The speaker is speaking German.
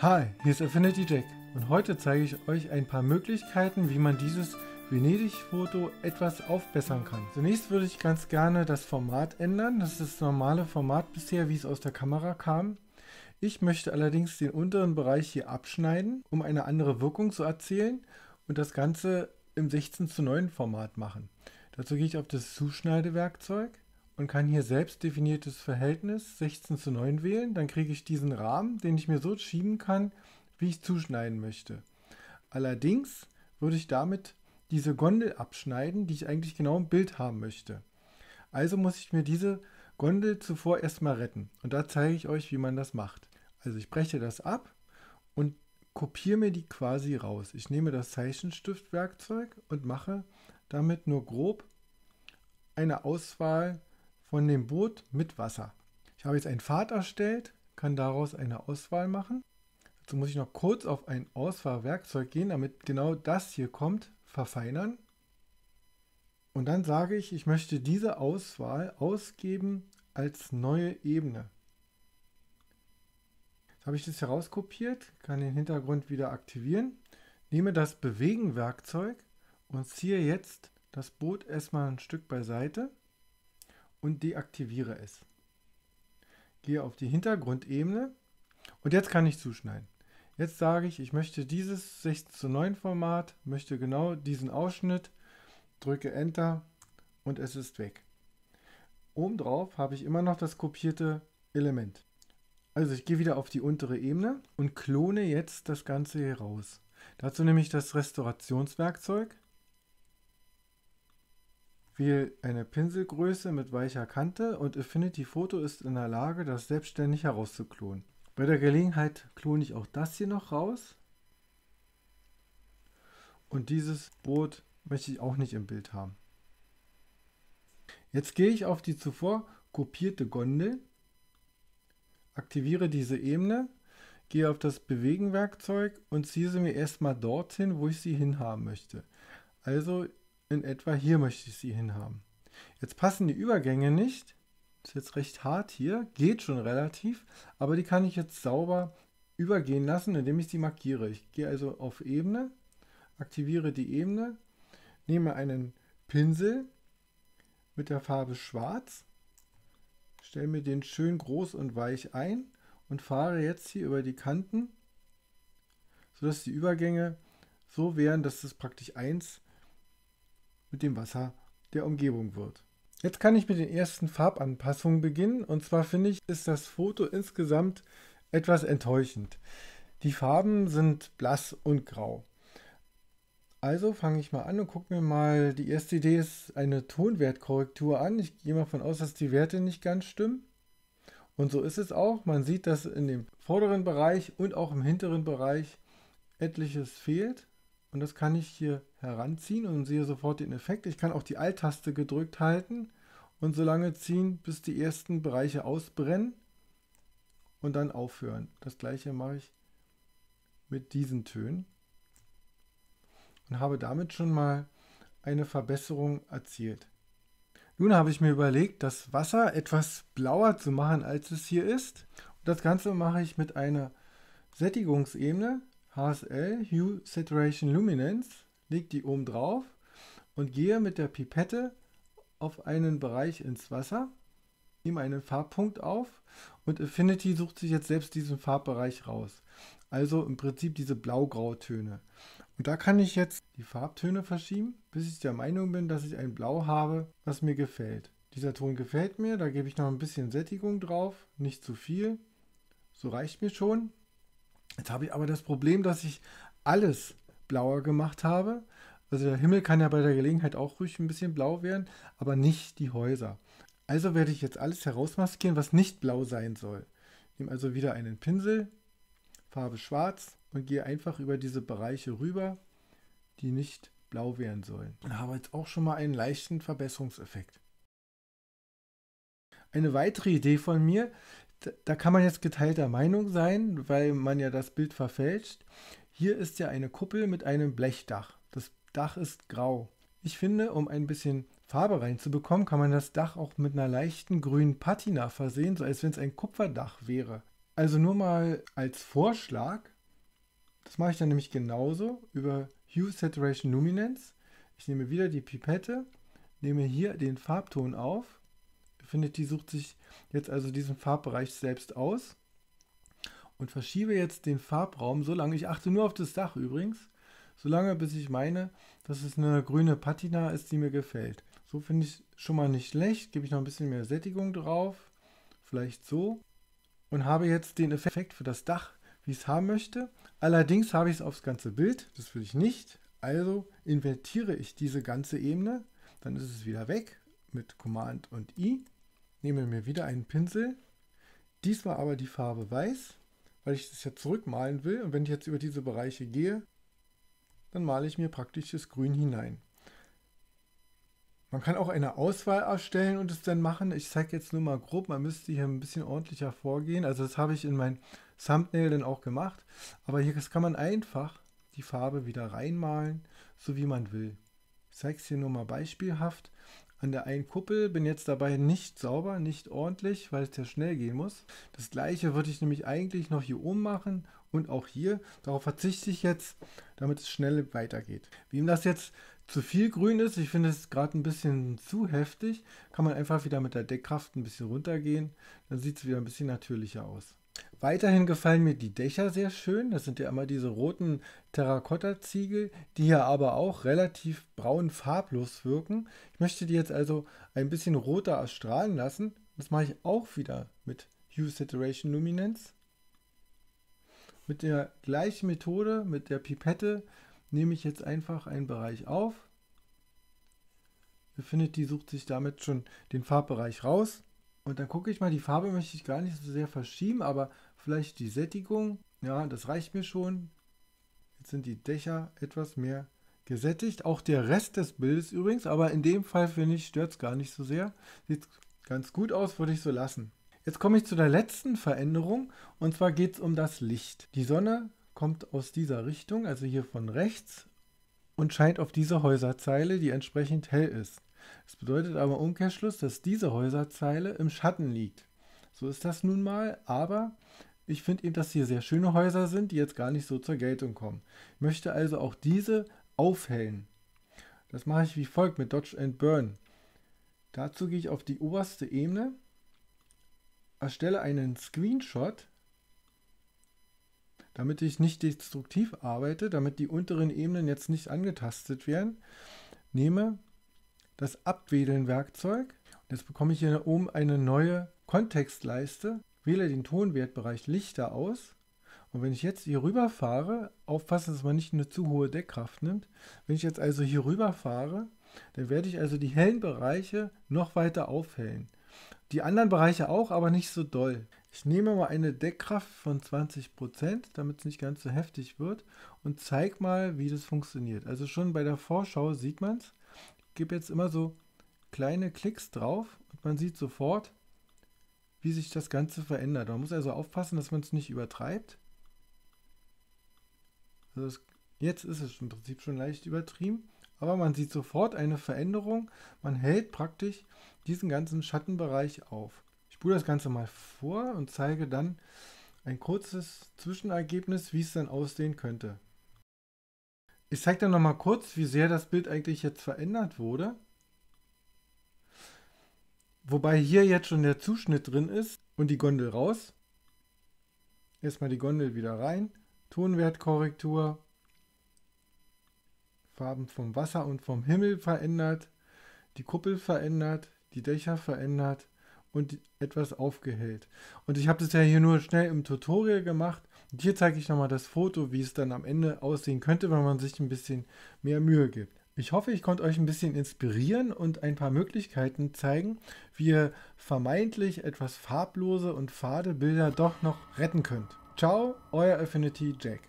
Hi, hier ist Affinity Jack und heute zeige ich euch ein paar Möglichkeiten, wie man dieses Venedig-Foto etwas aufbessern kann. Zunächst würde ich ganz gerne das Format ändern. Das ist das normale Format bisher, wie es aus der Kamera kam. Ich möchte allerdings den unteren Bereich hier abschneiden, um eine andere Wirkung zu erzielen und das Ganze im 16 zu 9 Format machen. Dazu gehe ich auf das Zuschneidewerkzeug und kann hier selbst definiertes Verhältnis 16 zu 9 wählen. Dann kriege ich diesen Rahmen, den ich mir so schieben kann, wie ich zuschneiden möchte. Allerdings würde ich damit diese Gondel abschneiden, die ich eigentlich genau im Bild haben möchte. Also muss ich mir diese Gondel zuvor erstmal retten. Und da zeige ich euch, wie man das macht. Also ich breche das ab und kopiere mir die quasi raus. Ich nehme das Zeichenstiftwerkzeug und mache damit nur grob eine Auswahl von dem Boot mit Wasser. Ich habe jetzt einen Pfad erstellt, kann daraus eine Auswahl machen. Dazu muss ich noch kurz auf ein Auswahlwerkzeug gehen, damit genau das hier kommt, verfeinern. Und dann sage ich, ich möchte diese Auswahl ausgeben als neue Ebene. Jetzt habe ich das herauskopiert, kann den Hintergrund wieder aktivieren, nehme das Bewegen-Werkzeug und ziehe jetzt das Boot erstmal ein Stück beiseite und deaktiviere es. Gehe auf die Hintergrundebene und jetzt kann ich zuschneiden. Jetzt sage ich, ich möchte dieses 16 zu 9 Format, möchte genau diesen Ausschnitt, drücke Enter und es ist weg. Obendrauf habe ich immer noch das kopierte Element. Also ich gehe wieder auf die untere Ebene und klone jetzt das Ganze hier raus. Dazu nehme ich das Restaurationswerkzeug Wähle eine Pinselgröße mit weicher Kante und Affinity Photo ist in der Lage, das selbstständig herauszuklonen. Bei der Gelegenheit klone ich auch das hier noch raus. Und dieses Boot möchte ich auch nicht im Bild haben. Jetzt gehe ich auf die zuvor kopierte Gondel, aktiviere diese Ebene, gehe auf das Bewegen-Werkzeug und ziehe sie mir erstmal dorthin, wo ich sie hinhaben möchte. Also in etwa hier möchte ich sie hinhaben. Jetzt passen die Übergänge nicht. Ist jetzt recht hart hier, geht schon relativ, aber die kann ich jetzt sauber übergehen lassen, indem ich sie markiere. Ich gehe also auf Ebene, aktiviere die Ebene, nehme einen Pinsel mit der Farbe Schwarz, stelle mir den schön groß und weich ein und fahre jetzt hier über die Kanten, sodass die Übergänge so wären, dass es praktisch eins mit dem Wasser der Umgebung wird. Jetzt kann ich mit den ersten Farbanpassungen beginnen und zwar finde ich, ist das Foto insgesamt etwas enttäuschend. Die Farben sind blass und grau. Also fange ich mal an und gucke mir mal, die erste Idee ist eine Tonwertkorrektur an. Ich gehe mal davon aus, dass die Werte nicht ganz stimmen. Und so ist es auch. Man sieht, dass in dem vorderen Bereich und auch im hinteren Bereich etliches fehlt. Und das kann ich hier heranziehen und sehe sofort den Effekt. Ich kann auch die Alt-Taste gedrückt halten und so lange ziehen, bis die ersten Bereiche ausbrennen und dann aufhören. Das gleiche mache ich mit diesen Tönen und habe damit schon mal eine Verbesserung erzielt. Nun habe ich mir überlegt, das Wasser etwas blauer zu machen, als es hier ist. Und das Ganze mache ich mit einer Sättigungsebene HSL, Hue Saturation Luminance, lege die oben drauf und gehe mit der Pipette auf einen Bereich ins Wasser, nehme einen Farbpunkt auf und Affinity sucht sich jetzt selbst diesen Farbbereich raus. Also im Prinzip diese blau-grau-Töne. Und da kann ich jetzt die Farbtöne verschieben, bis ich der Meinung bin, dass ich ein Blau habe, was mir gefällt. Dieser Ton gefällt mir, da gebe ich noch ein bisschen Sättigung drauf, nicht zu viel. So reicht mir schon. Jetzt habe ich aber das Problem, dass ich alles blauer gemacht habe. Also der Himmel kann ja bei der Gelegenheit auch ruhig ein bisschen blau werden, aber nicht die Häuser. Also werde ich jetzt alles herausmaskieren, was nicht blau sein soll. Nehme also wieder einen Pinsel, Farbe schwarz und gehe einfach über diese Bereiche rüber, die nicht blau werden sollen. Und habe jetzt auch schon mal einen leichten Verbesserungseffekt. Eine weitere Idee von mir, da kann man jetzt geteilter Meinung sein, weil man ja das Bild verfälscht. Hier ist ja eine Kuppel mit einem Blechdach. Das Dach ist grau. Ich finde, um ein bisschen Farbe reinzubekommen, kann man das Dach auch mit einer leichten grünen Patina versehen, so als wenn es ein Kupferdach wäre. Also nur mal als Vorschlag, das mache ich dann nämlich genauso über Hue Saturation Luminance. Ich nehme wieder die Pipette, nehme hier den Farbton auf. Infinity sucht sich jetzt also diesen Farbbereich selbst aus und verschiebe jetzt den Farbraum so lange, ich achte nur auf das Dach übrigens, so lange bis ich meine, dass es eine grüne Patina ist, die mir gefällt. So finde ich schon mal nicht schlecht, gebe ich noch ein bisschen mehr Sättigung drauf, vielleicht so und habe jetzt den Effekt für das Dach, wie ich es haben möchte. Allerdings habe ich es aufs ganze Bild, das will ich nicht. Also invertiere ich diese ganze Ebene, dann ist es wieder weg mit Command und I. Nehme mir wieder einen Pinsel, diesmal aber die Farbe Weiß, weil ich das ja zurückmalen will. Und wenn ich jetzt über diese Bereiche gehe, dann male ich mir praktisch das Grün hinein. Man kann auch eine Auswahl erstellen und es dann machen. Ich zeige jetzt nur mal grob, man müsste hier ein bisschen ordentlicher vorgehen. Also das habe ich in mein Thumbnail dann auch gemacht. Aber hier kann man einfach die Farbe wieder reinmalen, so wie man will. Ich zeige es hier nur mal beispielhaft. An der einen Kuppel bin jetzt dabei nicht sauber, nicht ordentlich, weil es ja schnell gehen muss. Das gleiche würde ich nämlich eigentlich noch hier oben machen und auch hier. Darauf verzichte ich jetzt, damit es schnell weitergeht. Wem das jetzt zu viel grün ist, ich finde es gerade ein bisschen zu heftig, kann man einfach wieder mit der Deckkraft ein bisschen runtergehen. Dann sieht es wieder ein bisschen natürlicher aus. Weiterhin gefallen mir die Dächer sehr schön. Das sind ja immer diese roten Terrakotta-Ziegel, die hier aber auch relativ braun farblos wirken. Ich möchte die jetzt also ein bisschen roter erstrahlen lassen. Das mache ich auch wieder mit Hue Saturation Luminance. Mit der gleichen Methode, mit der Pipette, nehme ich jetzt einfach einen Bereich auf. Affinity sucht sich damit schon den Farbbereich raus. Und dann gucke ich mal, die Farbe möchte ich gar nicht so sehr verschieben, aber vielleicht die Sättigung. Ja, das reicht mir schon. Jetzt sind die Dächer etwas mehr gesättigt. Auch der Rest des Bildes übrigens, aber in dem Fall finde ich, stört es gar nicht so sehr. Sieht ganz gut aus, würde ich so lassen. Jetzt komme ich zu der letzten Veränderung und zwar geht es um das Licht. Die Sonne kommt aus dieser Richtung, also hier von rechts und scheint auf diese Häuserzeile, die entsprechend hell ist. Das bedeutet aber im Umkehrschluss, dass diese Häuserzeile im Schatten liegt. So ist das nun mal, aber ich finde eben, dass hier sehr schöne Häuser sind, die jetzt gar nicht so zur Geltung kommen. Ich möchte also auch diese aufhellen. Das mache ich wie folgt mit Dodge and Burn. Dazu gehe ich auf die oberste Ebene, erstelle einen Screenshot damit ich nicht destruktiv arbeite, damit die unteren Ebenen jetzt nicht angetastet werden, nehme das Abwedeln-Werkzeug. Jetzt bekomme ich hier oben eine neue Kontextleiste, wähle den Tonwertbereich Lichter aus. Und wenn ich jetzt hier rüber fahre, aufpassen, dass man nicht eine zu hohe Deckkraft nimmt. Wenn ich jetzt also hier rüber fahre, dann werde ich also die hellen Bereiche noch weiter aufhellen. Die anderen Bereiche auch, aber nicht so doll. Ich nehme mal eine Deckkraft von 20%, damit es nicht ganz so heftig wird und zeige mal, wie das funktioniert. Also schon bei der Vorschau sieht man es. Ich gebe jetzt immer so kleine Klicks drauf und man sieht sofort, wie sich das Ganze verändert. Man muss also aufpassen, dass man es nicht übertreibt. Also das, jetzt ist es im Prinzip schon leicht übertrieben, aber man sieht sofort eine Veränderung. Man hält praktisch diesen ganzen Schattenbereich auf. Ich spule das Ganze mal vor und zeige dann ein kurzes Zwischenergebnis, wie es dann aussehen könnte. Ich zeige dann nochmal kurz, wie sehr das Bild eigentlich jetzt verändert wurde. Wobei hier jetzt schon der Zuschnitt drin ist und die Gondel raus. Erstmal die Gondel wieder rein. Tonwertkorrektur. Farben vom Wasser und vom Himmel verändert. Die Kuppel verändert die Dächer verändert und etwas aufgehellt. Und ich habe das ja hier nur schnell im Tutorial gemacht. Und hier zeige ich nochmal das Foto, wie es dann am Ende aussehen könnte, wenn man sich ein bisschen mehr Mühe gibt. Ich hoffe, ich konnte euch ein bisschen inspirieren und ein paar Möglichkeiten zeigen, wie ihr vermeintlich etwas farblose und fade Bilder doch noch retten könnt. Ciao, euer Affinity Jack.